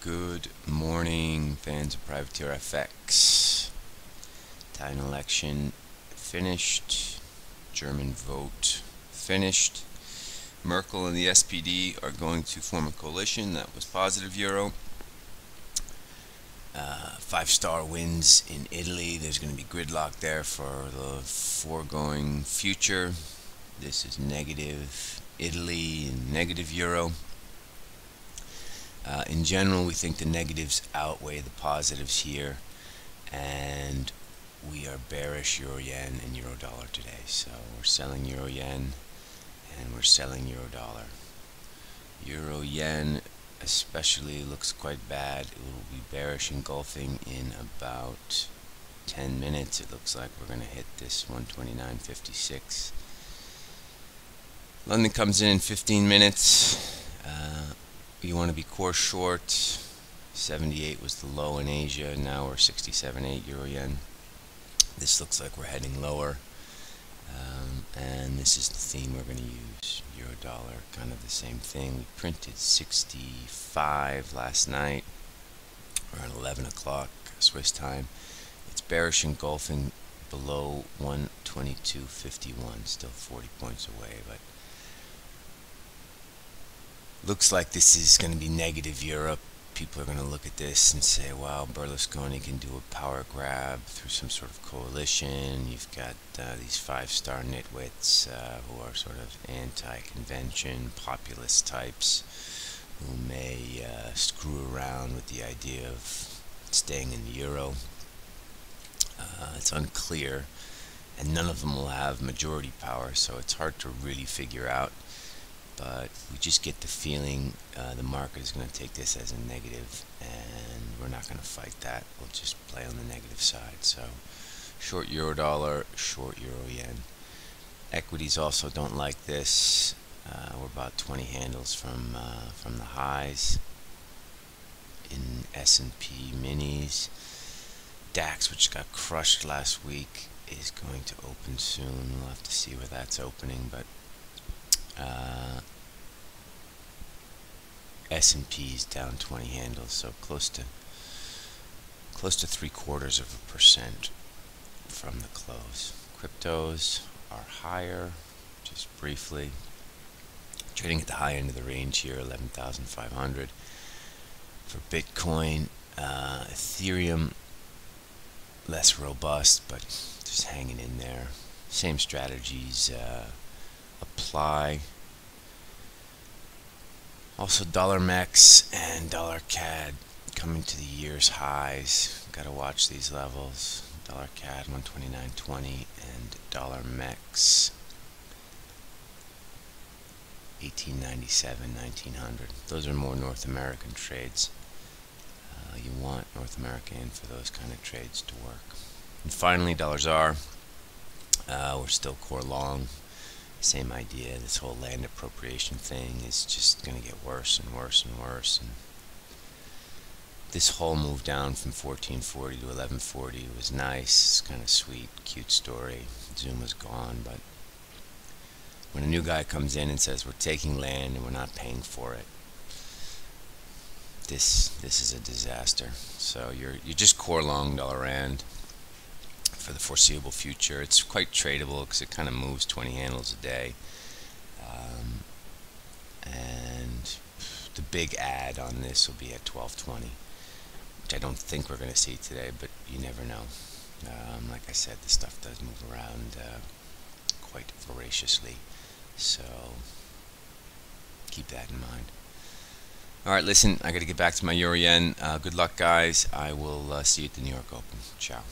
Good morning, fans of Privateer FX. Italian election finished. German vote finished. Merkel and the SPD are going to form a coalition. That was positive euro. Uh, five star wins in Italy. There's going to be gridlock there for the foregoing future. This is negative Italy and negative euro. Uh, in general, we think the negatives outweigh the positives here, and we are bearish euro yen and euro dollar today. So we're selling euro yen and we're selling euro dollar. Euro yen especially looks quite bad. It will be bearish engulfing in about 10 minutes. It looks like we're going to hit this 129.56. London comes in in 15 minutes. You want to be core short. 78 was the low in Asia now we're 67.8 euro yen. This looks like we're heading lower. Um, and this is the theme we're going to use euro dollar kind of the same thing. We printed 65 last night. Around 11 o'clock Swiss time. It's bearish engulfing below 122.51 still 40 points away but looks like this is going to be negative Europe. People are going to look at this and say, wow, Berlusconi can do a power grab through some sort of coalition. You've got uh, these five star nitwits uh, who are sort of anti convention, populist types who may uh, screw around with the idea of staying in the euro. Uh, it's unclear, and none of them will have majority power, so it's hard to really figure out but we just get the feeling uh, the market is going to take this as a negative and we're not going to fight that. We'll just play on the negative side. So short euro dollar short euro yen. Equities also don't like this. Uh, we're about 20 handles from uh, from the highs in S&P minis. DAX which got crushed last week is going to open soon. We'll have to see where that's opening but uh, S&P is down 20 handles, so close to close to three quarters of a percent from the close. Cryptos are higher, just briefly. Trading at the high end of the range here, 11,500. For Bitcoin, uh, Ethereum, less robust, but just hanging in there. Same strategies. Uh, apply. Also dollar mex and dollar cad coming to the year's highs. Got to watch these levels. Dollar cad 129.20 and dollar mex 1897 1900. Those are more North American trades. Uh, you want North America in for those kind of trades to work. And finally, dollar zar. Uh, we're still core long same idea. This whole land appropriation thing is just going to get worse and worse and worse. And this whole move down from 1440 to 1140 was nice. It's kind of sweet, cute story. Zuma was gone, but when a new guy comes in and says we're taking land and we're not paying for it, this this is a disaster. So you're you're just core long dollar rand for the foreseeable future. It's quite tradable because it kind of moves 20 handles a day. Um, and the big ad on this will be at 1220, which I don't think we're going to see today, but you never know. Um, like I said, the stuff does move around uh, quite voraciously, so keep that in mind. All right, listen, I got to get back to my euro yen. Uh, good luck, guys. I will uh, see you at the New York Open. Ciao.